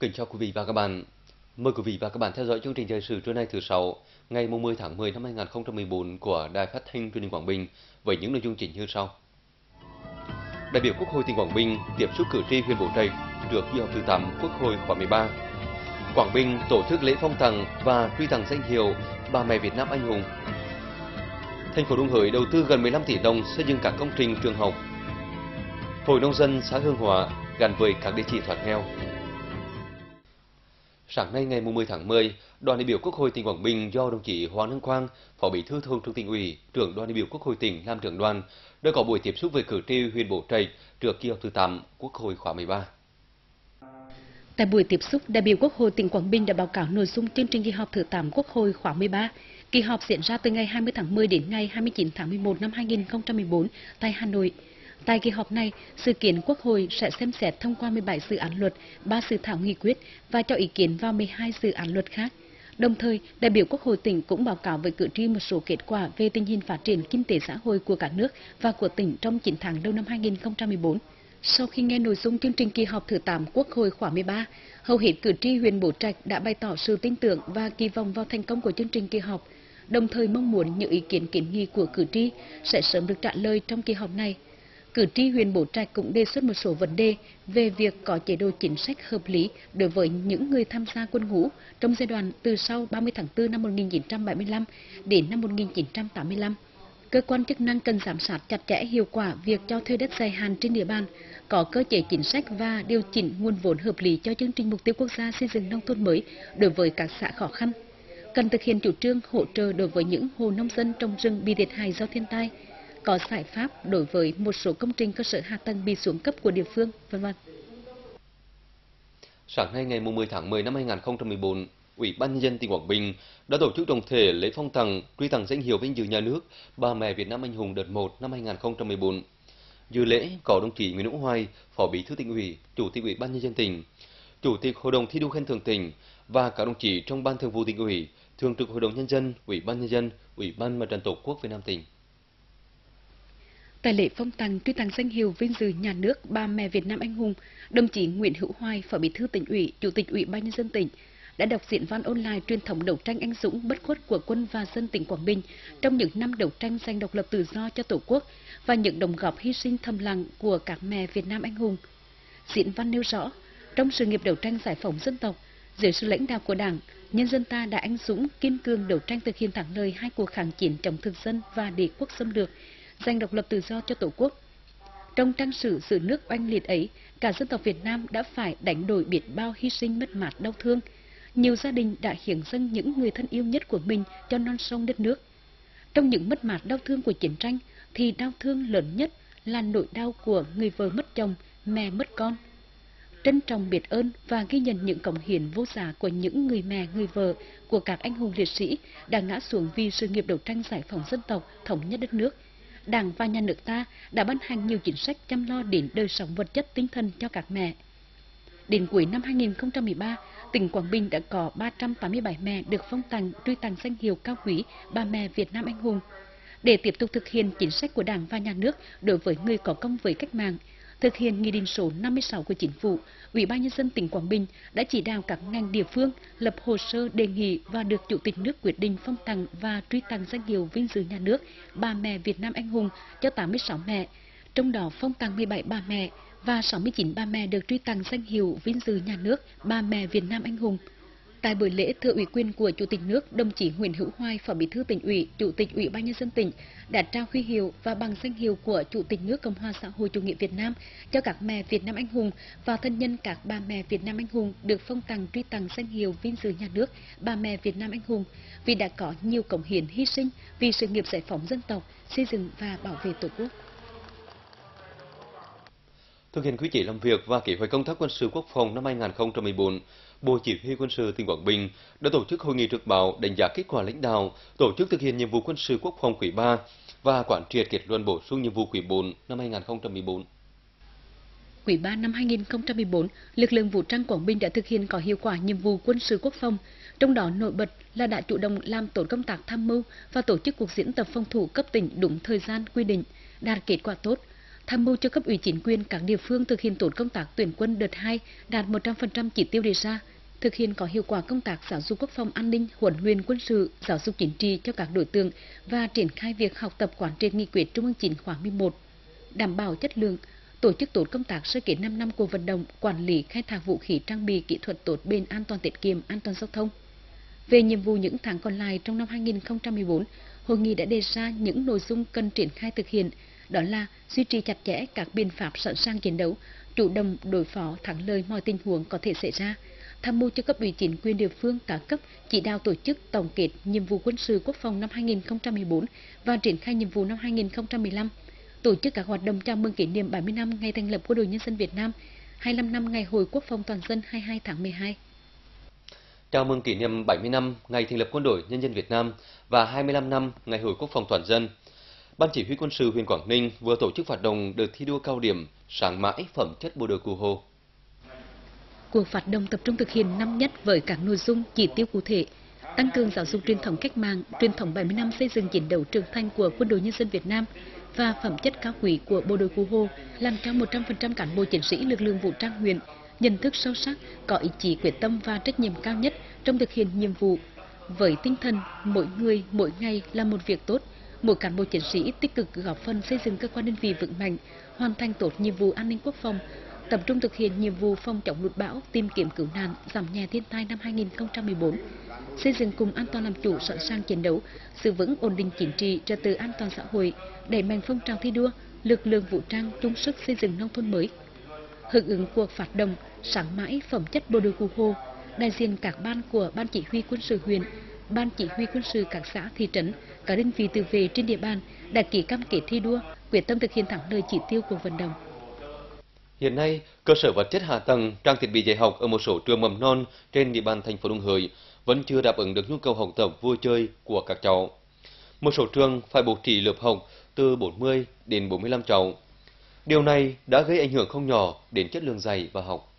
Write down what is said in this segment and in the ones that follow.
Kính chào quý vị và các bạn. Mời quý vị và các bạn theo dõi chương trình thời sự trưa nay thứ sáu, ngày 10 tháng 10 năm 2014 của Đài Phát thanh Truyền hình Quảng Bình với những nội dung chính như sau. Đại biểu Quốc hội tỉnh Quảng Bình tiếp xúc cử tri huyện Bố Trạch trước kỳ họp thứ 8 Quốc hội khóa 13. Quảng Bình tổ chức lễ phong tặng và truy tặng danh hiệu Bà mẹ Việt Nam anh hùng. Thành phố Đông Hới đầu tư gần 15 tỷ đồng xây dựng các công trình trường học. Hội nông dân xã Hương Hòa gắn với các địa chỉ thoát nghèo. Sáng nay ngày 10 tháng 10, đoàn đại biểu Quốc hội tỉnh Quảng Bình do đồng chí Hoàng Đăng Quang, Phó Bí thư Thường trực tỉnh ủy, trưởng đoàn đại biểu Quốc hội tỉnh làm trưởng đoàn đã có buổi tiếp xúc với cử tri huyện Bố Trạch trước kỳ họp thứ 8 Quốc hội khóa 13. Tại buổi tiếp xúc, đại biểu Quốc hội tỉnh Quảng Bình đã báo cáo nội dung chương trình kỳ họp thứ 8 Quốc hội khóa 13. Kỳ họp diễn ra từ ngày 20 tháng 10 đến ngày 29 tháng 11 năm 2014 tại Hà Nội. Tại kỳ họp này, sự kiến Quốc hội sẽ xem xét thông qua 17 dự án luật, 3 dự thảo nghị quyết và cho ý kiến vào 12 dự án luật khác. Đồng thời, đại biểu Quốc hội tỉnh cũng báo cáo với cử tri một số kết quả về tình hình phát triển kinh tế xã hội của cả nước và của tỉnh trong 9 tháng đầu năm 2014. Sau khi nghe nội dung chương trình kỳ họp thứ 8 Quốc hội khóa 13, hầu hết cử tri huyện Bố Trạch đã bày tỏ sự tin tưởng và kỳ vọng vào thành công của chương trình kỳ họp, đồng thời mong muốn những ý kiến kiến nghị của cử tri sẽ sớm được trả lời trong kỳ họp này. Cử tri huyện Bố Trạch cũng đề xuất một số vấn đề về việc có chế độ chính sách hợp lý đối với những người tham gia quân ngũ trong giai đoạn từ sau 30 tháng 4 năm 1975 đến năm 1985. Cơ quan chức năng cần giám sát chặt chẽ hiệu quả việc cho thuê đất dài hạn trên địa bàn, có cơ chế chính sách và điều chỉnh nguồn vốn hợp lý cho chương trình mục tiêu quốc gia xây dựng nông thôn mới đối với các xã khó khăn. Cần thực hiện chủ trương hỗ trợ đối với những hộ nông dân trong rừng bị thiệt hại do thiên tai, có giải pháp đối với một số công trình cơ sở hạ tầng bị xuống cấp của địa phương, vân vân. Sáng nay ngày 10 tháng 10 năm 2014, Ủy ban nhân dân tỉnh Quảng Bình đã tổ chức đồng thể lễ phong tặng truy tặng danh hiệu vinh dự nhà nước Bà mẹ Việt Nam anh hùng đợt 1 năm 2014. Dự lễ có đồng chí Nguyễn Hữu Hoài, Phó Bí thư tỉnh ủy, Chủ tịch Ủy ban nhân dân tỉnh, Chủ tịch Hội đồng thi đua khen thưởng tỉnh và các đồng chí trong Ban Thường vụ tỉnh ủy, Thường trực Hội đồng nhân dân, Ủy ban nhân dân, Ủy ban Mặt trận Tổ quốc Việt Nam tỉnh. Tại lễ phong tặng truy tặng danh hiệu vinh dự nhà nước ba mẹ Việt Nam anh hùng, đồng chí Nguyễn Hữu Hoài, Phó Bí thư tỉnh ủy, Chủ tịch Ủy ban nhân dân tỉnh đã đọc diễn văn online truyền thống đấu tranh anh dũng bất khuất của quân và dân tỉnh Quảng Bình trong những năm đấu tranh giành độc lập tự do cho Tổ quốc và những đồng góp hy sinh thầm lặng của các mẹ Việt Nam anh hùng. Diễn văn nêu rõ, trong sự nghiệp đấu tranh giải phóng dân tộc, dưới sự lãnh đạo của Đảng, nhân dân ta đã anh dũng, kiên cường đấu tranh thực hiện thắng lợi hai cuộc kháng chiến chống thực dân và đế quốc xâm lược, giành độc lập tự do cho Tổ quốc. Trong trang sử sự nước oanh liệt ấy, cả dân tộc Việt Nam đã phải đánh đổi biết bao hy sinh mất mát đau thương. Nhiều gia đình đã hiến dâng những người thân yêu nhất của mình cho non sông đất nước. Trong những mất mát đau thương của chiến tranh, thì đau thương lớn nhất là nỗi đau của người vợ mất chồng, mẹ mất con. Trân trọng biết ơn và ghi nhận những cống hiến vô giá của những người mẹ, người vợ, của các anh hùng liệt sĩ đã ngã xuống vì sự nghiệp đấu tranh giải phóng dân tộc, thống nhất đất nước. Đảng và nhà nước ta đã ban hành nhiều chính sách chăm lo đến đời sống vật chất tinh thần cho các mẹ. Đến cuối năm 2013, tỉnh Quảng Bình đã có 387 mẹ được phong tặng truy tặng danh hiệu cao quý Bà mẹ Việt Nam anh hùng. Để tiếp tục thực hiện chính sách của Đảng và nhà nước đối với người có công với cách mạng, thực hiện nghị định số 56 của Chính phủ, Ủy ban nhân dân tỉnh Quảng Bình đã chỉ đạo các ngành địa phương lập hồ sơ đề nghị và được Chủ tịch nước quyết định phong tặng và truy tặng danh hiệu vinh dự nhà nước Bà mẹ Việt Nam anh hùng cho 86 mẹ, trong đó phong tặng 17 bà mẹ và 69 bà mẹ được truy tặng danh hiệu vinh dự nhà nước Bà mẹ Việt Nam anh hùng. Tại buổi lễ, thưa ủy quyền của Chủ tịch nước, đồng chí Nguyễn Hữu Hoài, Phó Bí thư tỉnh ủy, Chủ tịch Ủy ban nhân dân tỉnh đã trao huy hiệu và bằng danh hiệu của Chủ tịch nước Cộng hòa xã hội chủ nghĩa Việt Nam cho các mẹ Việt Nam anh hùng và thân nhân các bà mẹ Việt Nam anh hùng được phong tặng truy tặng danh hiệu vinh dự nhà nước Bà mẹ Việt Nam anh hùng vì đã có nhiều cống hiến hy sinh vì sự nghiệp giải phóng dân tộc, xây dựng và bảo vệ Tổ quốc. Thực hiện quy chế làm việc và kế hoạch công tác quân sự quốc phòng năm 2014, Bộ Chỉ huy quân sự tỉnh Quảng Bình đã tổ chức hội nghị trực báo đánh giá kết quả lãnh đạo, tổ chức thực hiện nhiệm vụ quân sự quốc phòng quý 3 và quán triệt kết luận bổ sung nhiệm vụ quý 4 năm 2014. Quý 3 năm 2014, lực lượng vũ trang Quảng Bình đã thực hiện có hiệu quả nhiệm vụ quân sự quốc phòng, trong đó nổi bật là đã chủ động làm tốt công tác tham mưu và tổ chức cuộc diễn tập phòng thủ cấp tỉnh đúng thời gian quy định, đạt kết quả tốt, tham mưu cho cấp ủy chính quyền các địa phương thực hiện tốt công tác tuyển quân đợt 2 đạt 100% chỉ tiêu đề ra, thực hiện có hiệu quả công tác giáo dục quốc phòng an ninh, huấn luyện quân sự, giáo dục chính trị cho các đối tượng và triển khai việc học tập quán triệt nghị quyết Trung ương 9 khóa 11, đảm bảo chất lượng, tổ chức tốt công tác sơ kết 5 năm cuộc vận động quản lý khai thác vũ khí trang bị kỹ thuật tốt bền an toàn tiết kiệm an toàn giao thông. Về nhiệm vụ những tháng còn lại trong năm 2014, hội nghị đã đề ra những nội dung cần triển khai thực hiện, đó là duy trì chặt chẽ các biện pháp sẵn sàng chiến đấu, chủ động đối phó thắng lợi mọi tình huống có thể xảy ra, tham mưu cho cấp ủy chính quyền địa phương cả cấp chỉ đạo tổ chức tổng kết nhiệm vụ quân sự quốc phòng năm 2014 và triển khai nhiệm vụ năm 2015 tổ chức các hoạt động chào mừng kỷ niệm 70 năm ngày thành lập Quân đội Nhân dân Việt Nam, 25 năm ngày Hội Quốc phòng toàn dân 22 tháng 12. Chào mừng kỷ niệm 70 năm ngày thành lập Quân đội Nhân dân Việt Nam và 25 năm ngày Hội Quốc phòng toàn dân. Ban chỉ huy quân sự huyện Quảng Ninh vừa tổ chức hoạt động đợt thi đua cao điểm sáng mãi phẩm chất bộ đội cụ Hồ. Cuộc phát động tập trung thực hiện năm nhất với các nội dung chỉ tiêu cụ thể, tăng cường giáo dục truyền thống cách mạng, truyền thống 70 năm xây dựng chiến đấu trưởng thành của Quân đội Nhân dân Việt Nam và phẩm chất cao quý của bộ đội Cụ Hồ, làm cho 100% cán bộ chiến sĩ lực lượng vũ trang huyện nhận thức sâu sắc, có ý chí quyết tâm và trách nhiệm cao nhất trong thực hiện nhiệm vụ. Với tinh thần mỗi người mỗi ngày là một việc tốt, mỗi cán bộ chiến sĩ tích cực góp phần xây dựng cơ quan đơn vị vững mạnh, hoàn thành tốt nhiệm vụ an ninh quốc phòng, tập trung thực hiện nhiệm vụ phòng chống lụt bão, tìm kiếm cứu nạn, giảm nhẹ thiên tai năm 2014, xây dựng cùng an toàn làm chủ sẵn sàng chiến đấu, giữ vững ổn định chính trị, trật tự an toàn xã hội, đẩy mạnh phong trào thi đua, lực lượng vũ trang chung sức xây dựng nông thôn mới. Hưởng ứng cuộc phát động sáng mãi phẩm chất bộ đội cụ Hồ, đại diện các ban của ban chỉ huy quân sự huyện, ban chỉ huy quân sự các xã thị trấn, các đơn vị tự vệ trên địa bàn đã ký cam kết thi đua, quyết tâm thực hiện thắng lợi chỉ tiêu của vận động. Hiện nay, cơ sở vật chất hạ tầng, trang thiết bị dạy học ở một số trường mầm non trên địa bàn thành phố Đông Hới vẫn chưa đáp ứng được nhu cầu học tập vui chơi của các cháu. Một số trường phải bố trí lớp học từ 40 đến 45 cháu. Điều này đã gây ảnh hưởng không nhỏ đến chất lượng dạy và học.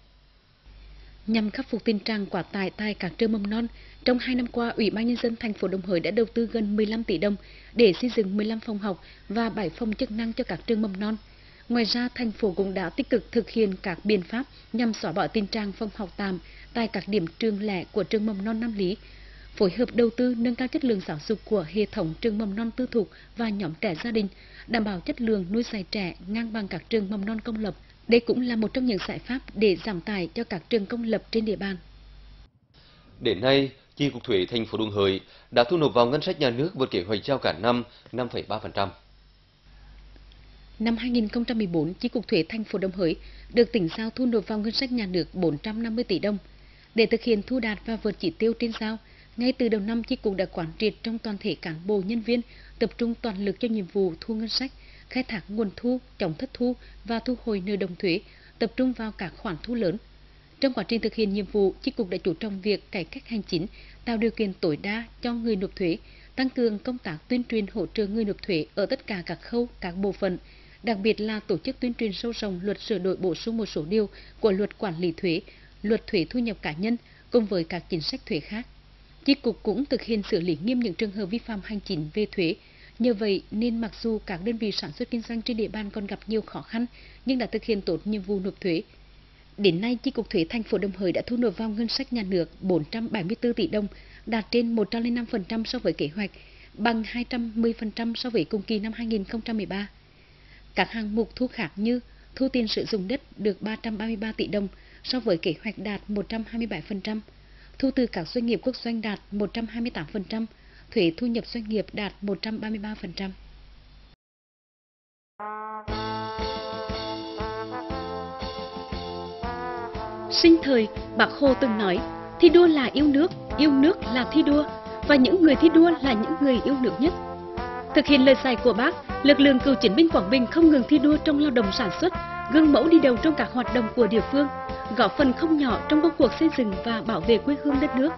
Nhằm khắc phục tình trạng quá tải tại các trường mầm non, trong hai năm qua, Ủy ban nhân dân thành phố Đồng Hới đã đầu tư gần 15 tỷ đồng để xây dựng 15 phòng học và 7 phòng chức năng cho các trường mầm non. Ngoài ra, thành phố cũng đã tích cực thực hiện các biện pháp nhằm xóa bỏ tình trạng phòng học tạm tại các điểm trường lẻ của trường mầm non Nam Lý, phối hợp đầu tư nâng cao chất lượng giáo dục của hệ thống trường mầm non tư thục và nhóm trẻ gia đình, đảm bảo chất lượng nuôi dạy trẻ ngang bằng các trường mầm non công lập. Đây cũng là một trong những giải pháp để giảm tải cho các trường công lập trên địa bàn. Đến nay, Chi cục thuế thành phố Đồng Hới đã thu nộp vào ngân sách nhà nước vượt kế hoạch giao cả năm 5,3%. Năm 2014, Chi cục thuế thành phố Đồng Hới được tỉnh giao thu nộp vào ngân sách nhà nước 450 tỷ đồng. Để thực hiện thu đạt và vượt chỉ tiêu trên giao, ngay từ đầu năm, Chi cục đã quán triệt trong toàn thể cán bộ nhân viên tập trung toàn lực cho nhiệm vụ thu ngân sách, khai thác nguồn thu, chống thất thu và thu hồi nợ đồng thuế, tập trung vào các khoản thu lớn. Trong quá trình thực hiện nhiệm vụ, Chi cục đã chủ trọng việc cải cách hành chính, tạo điều kiện tối đa cho người nộp thuế, tăng cường công tác tuyên truyền hỗ trợ người nộp thuế ở tất cả các khâu, các bộ phận, đặc biệt là tổ chức tuyên truyền sâu rộng luật sửa đổi bổ sung một số điều của luật quản lý thuế, luật thuế thu nhập cá nhân cùng với các chính sách thuế khác. Chi cục cũng thực hiện xử lý nghiêm những trường hợp vi phạm hành chính về thuế. Nhờ vậy nên mặc dù các đơn vị sản xuất kinh doanh trên địa bàn còn gặp nhiều khó khăn nhưng đã thực hiện tốt nhiệm vụ nộp thuế. Đến nay, Chi cục thuế thành phố Đồng Hới đã thu nộp vào ngân sách nhà nước 474 tỷ đồng, đạt trên 105% so với kế hoạch, bằng 210% so với cùng kỳ năm 2013. Các hạng mục thu khác như thu tiền sử dụng đất được 333 tỷ đồng so với kế hoạch đạt 127%, thu từ các doanh nghiệp quốc doanh đạt 128%, thuế thu nhập doanh nghiệp đạt 133%. Sinh thời, Bác Hồ từng nói, thi đua là yêu nước, yêu nước là thi đua, và những người thi đua là những người yêu nước nhất. Thực hiện lời dạy của bác, lực lượng cựu chiến binh Quảng Bình không ngừng thi đua trong lao động sản xuất, gương mẫu đi đầu trong các hoạt động của địa phương, góp phần không nhỏ trong công cuộc xây dựng và bảo vệ quê hương đất nước.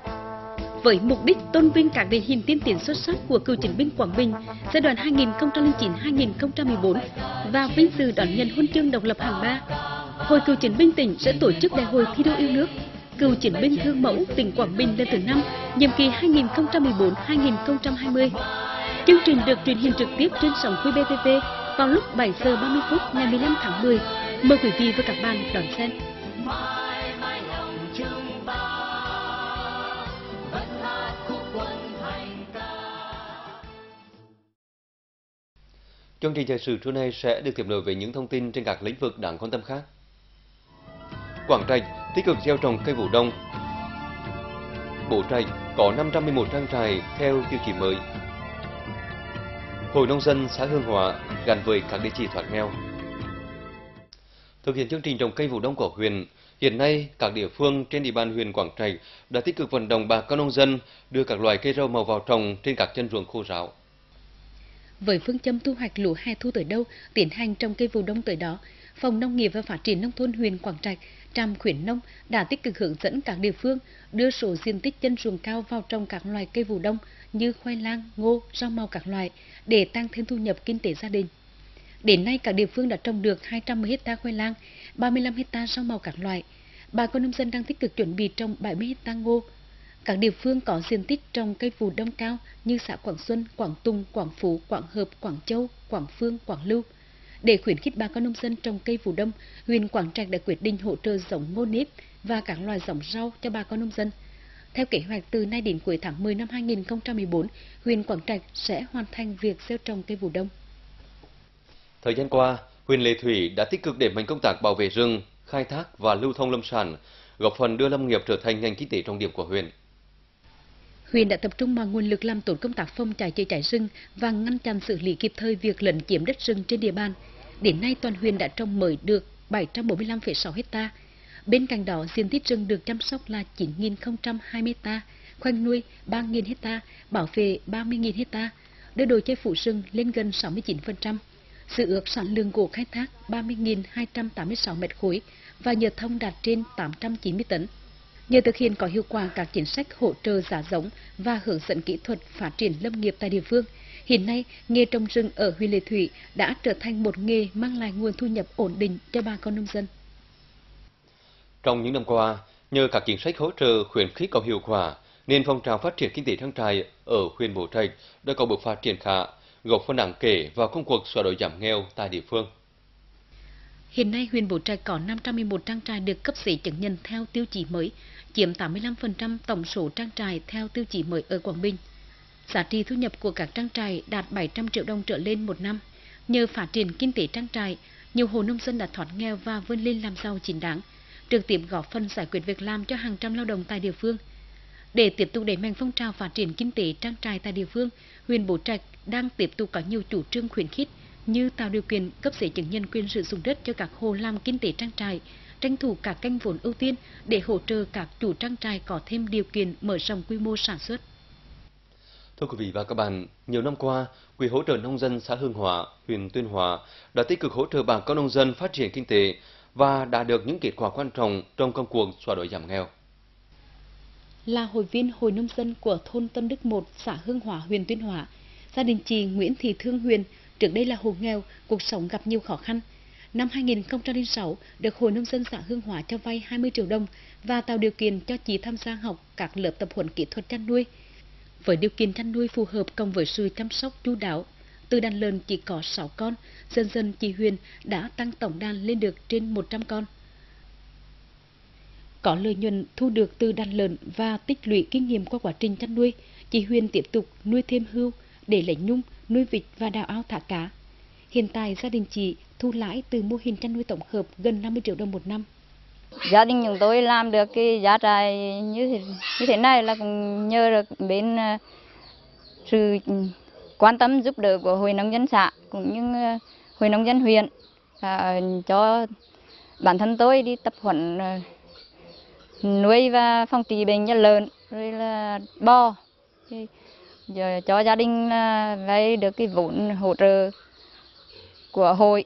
Với mục đích tôn vinh các điển hình tiên tiến xuất sắc của cựu chiến binh Quảng Bình giai đoạn 2009-2014 và vinh dự đón nhận huân chương độc lập hạng ba, Hội cựu chiến binh tỉnh sẽ tổ chức đại hội thi đua yêu nước cựu chiến binh gương mẫu tỉnh Quảng Bình lần thứ năm, nhiệm kỳ 2014-2020. Chương trình được truyền hình trực tiếp trên sóng QBTV vào lúc 7 giờ 30 phút ngày 15 tháng 10. Mời quý vị và các bạn đón xem. Chương trình thời sự trưa nay sẽ được tiếp nối với những thông tin trên các lĩnh vực đáng quan tâm khác. Quảng Trạch tích cực gieo trồng cây vụ đông. Bố Trạch có 511 trang trại theo tiêu chí mới. Hội nông dân xã Hương Hòa gắn với các địa chỉ thoát nghèo. Thực hiện chương trình trồng cây vụ đông của huyện, hiện nay các địa phương trên địa bàn huyện Quảng Trạch đã tích cực vận động bà con nông dân đưa các loài cây rau màu vào trồng trên các chân ruộng khô ráo. Với phương châm thu hoạch lúa hè thu tới đâu, tiến hành trong cây vụ đông tới đó, Phòng Nông nghiệp và Phát triển Nông thôn huyện Quảng Trạch, Trạm khuyến nông đã tích cực hướng dẫn các địa phương đưa số diện tích chân ruộng cao vào trồng các loài cây vụ đông như khoai lang, ngô, rau màu các loại để tăng thêm thu nhập kinh tế gia đình. Đến nay, các địa phương đã trồng được 210 hecta khoai lang, 35 hecta rau màu các loại. Bà con nông dân đang tích cực chuẩn bị trồng 70 hecta ngô. Các địa phương có diện tích trồng cây vụ đông cao như xã Quảng Xuân, Quảng Tùng, Quảng Phú, Quảng Hợp, Quảng Châu, Quảng Phương, Quảng Lưu. Để khuyến khích bà con nông dân trồng cây vụ đông, huyện Quảng Trạch đã quyết định hỗ trợ giống ngô nếp và các loài giống rau cho bà con nông dân. Theo kế hoạch từ nay đến cuối tháng 10 năm 2014, huyện Quảng Trạch sẽ hoàn thành việc gieo trồng cây vụ đông. Thời gian qua, huyện Lệ Thủy đã tích cực đẩy mạnh công tác bảo vệ rừng, khai thác và lưu thông lâm sản, góp phần đưa lâm nghiệp trở thành ngành kinh tế trọng điểm của huyện. Huyện đã tập trung mọi nguồn lực làm tốt công tác phong trào chữa cháy rừng và ngăn chặn xử lý kịp thời việc lấn chiếm đất rừng trên địa bàn. Đến nay toàn huyện đã trồng mới được 745,6 hecta. Bên cạnh đó, diện tích rừng được chăm sóc là 9.020 ha, khoanh nuôi 3.000 hecta, bảo vệ 30.000 hecta, đưa đồ che phủ rừng lên gần 69%. Sự ước sản lượng gỗ khai thác 30.286 mét khối và nhờ thông đạt trên 890 tấn. Nhờ thực hiện có hiệu quả các chính sách hỗ trợ giá giống và hướng dẫn kỹ thuật phát triển lâm nghiệp tại địa phương, hiện nay nghề trồng rừng ở huyện Lệ Thủy đã trở thành một nghề mang lại nguồn thu nhập ổn định cho bà con nông dân. Trong những năm qua, nhờ các chính sách hỗ trợ khuyến khích có hiệu quả, nên phong trào phát triển kinh tế trang trại ở huyện Bố Trạch đã có bước phát triển khá, góp phần đáng kể vào công cuộc xóa đói giảm nghèo tại địa phương. Hiện nay, huyện Bố Trạch có 511 trang trại được cấp giấy chứng nhận theo tiêu chí mới, chiếm 85% tổng số trang trại theo tiêu chí mới ở Quảng Bình. Giá trị thu nhập của các trang trại đạt 700 triệu đồng trở lên một năm. Nhờ phát triển kinh tế trang trại, nhiều hộ nông dân đã thoát nghèo và vươn lên làm giàu chính đáng, trực tiếp góp phần giải quyết việc làm cho hàng trăm lao động tại địa phương. Để tiếp tục đẩy mạnh phong trào phát triển kinh tế trang trại tại địa phương, huyện Bố Trạch đang tiếp tục có nhiều chủ trương khuyến khích như tạo điều kiện cấp giấy chứng nhận quyền sử dụng đất cho các hộ làm kinh tế trang trại, tranh thủ các kênh vốn ưu tiên để hỗ trợ các chủ trang trại có thêm điều kiện mở rộng quy mô sản xuất. Thưa quý vị và các bạn, nhiều năm qua, Quỹ hỗ trợ nông dân xã Hương Hóa, huyện Tuyên Hóa đã tích cực hỗ trợ bà con nông dân phát triển kinh tế và đã được những kết quả quan trọng trong công cuộc xóa đói giảm nghèo. Là hội viên Hội Nông dân của thôn Tân Đức 1, xã Hương Hóa, huyện Tuyên Hóa, gia đình chị Nguyễn Thị Thương Huyền trước đây là hộ nghèo, cuộc sống gặp nhiều khó khăn. Năm 2006, được Hội Nông dân xã Hương Hóa cho vay 20 triệu đồng và tạo điều kiện cho chị tham gia học các lớp tập huấn kỹ thuật chăn nuôi. Với điều kiện chăn nuôi phù hợp cộng với sự chăm sóc chu đáo, từ đàn lợn chỉ có 6 con, dần dần chị Huyền đã tăng tổng đàn lên được trên 100 con. Có lợi nhuận thu được từ đàn lợn và tích lũy kinh nghiệm qua quá trình chăn nuôi, chị Huyền tiếp tục nuôi thêm hươu để lấy nhung, nuôi vịt và đào ao thả cá. Hiện tại gia đình chị thu lãi từ mô hình chăn nuôi tổng hợp gần 50 triệu đồng một năm. Gia đình chúng tôi làm được cái giá trại như thế, như thế này là cũng nhờ được bên ờ, sự quan tâm giúp đỡ của hội nông dân xã cũng như ờ, hội nông dân huyện à, cho bản thân tôi đi tập huấn ờ, nuôi và phòng trị bệnh cho lợn rồi là bò giờ cho gia đình vay được cái vốn hỗ trợ của hội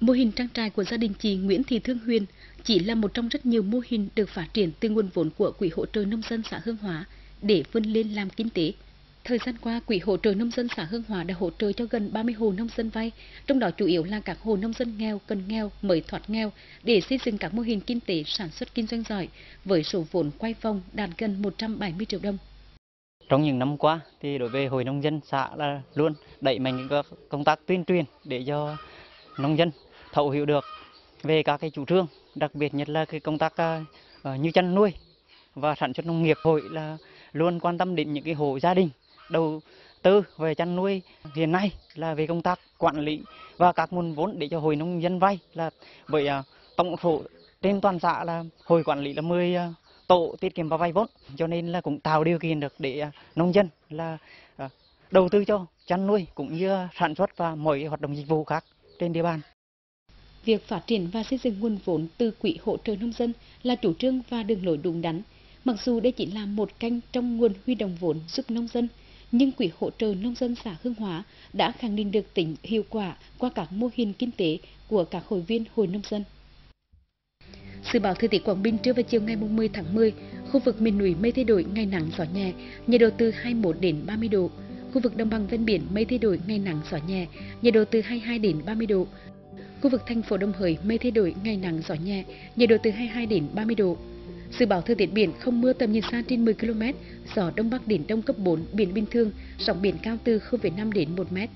Mô hình trang trại của gia đình chị Nguyễn Thị Thương Huyền chỉ là một trong rất nhiều mô hình được phát triển từ nguồn vốn của Quỹ hỗ trợ nông dân xã Hương Hóa để vươn lên làm kinh tế. Thời gian qua, Quỹ hỗ trợ nông dân xã Hương Hóa đã hỗ trợ cho gần 30 hộ nông dân vay, trong đó chủ yếu là các hộ nông dân nghèo, cần nghèo, mới thoát nghèo để xây dựng các mô hình kinh tế sản xuất kinh doanh giỏi với số vốn quay vòng đạt gần 170 triệu đồng. Trong những năm qua thì đối với hội nông dân xã là luôn đẩy mạnh các công tác tuyên truyền để cho nông dân thấu hiểu được về các cái chủ trương, đặc biệt nhất là cái công tác uh, như chăn nuôi và sản xuất nông nghiệp. Hội là luôn quan tâm đến những cái hộ gia đình đầu tư về chăn nuôi. Hiện nay là về công tác quản lý và các nguồn vốn để cho hội nông dân vay là bởi uh, à, tổng số trên toàn xã là hội quản lý là 10 uh, tổ tiết kiệm và vay vốn cho nên là cũng tạo điều kiện được để à, nông dân là à, đầu tư cho chăn nuôi cũng như sản xuất và mọi hoạt động dịch vụ khác trên địa bàn. Việc phát triển và xây dựng nguồn vốn từ quỹ hỗ trợ nông dân là chủ trương và đường lối đúng đắn. Mặc dù đây chỉ là một kênh trong nguồn huy động vốn giúp nông dân, nhưng quỹ hỗ trợ nông dân xã Hương Hóa đã khẳng định được tính hiệu quả qua các mô hình kinh tế của các hội viên hội nông dân. Dự báo thời tiết Quảng Bình trưa và chiều ngày 10 tháng 10, khu vực miền núi mây thay đổi, ngày nắng gió nhẹ, nhiệt độ từ 21 đến 30 độ. Khu vực đồng bằng ven biển mây thay đổi, ngày nắng gió nhẹ, nhiệt độ từ 22 đến 30 độ. Khu vực thành phố Đông Hới mây thay đổi, ngày nắng gió nhẹ, nhiệt độ từ 22 đến 30 độ. Dự báo thời tiết biển không mưa tầm nhìn xa trên 10 km, gió đông bắc đến đông cấp 4, biển bình thường, sóng biển cao từ 0,5 đến 1 mét.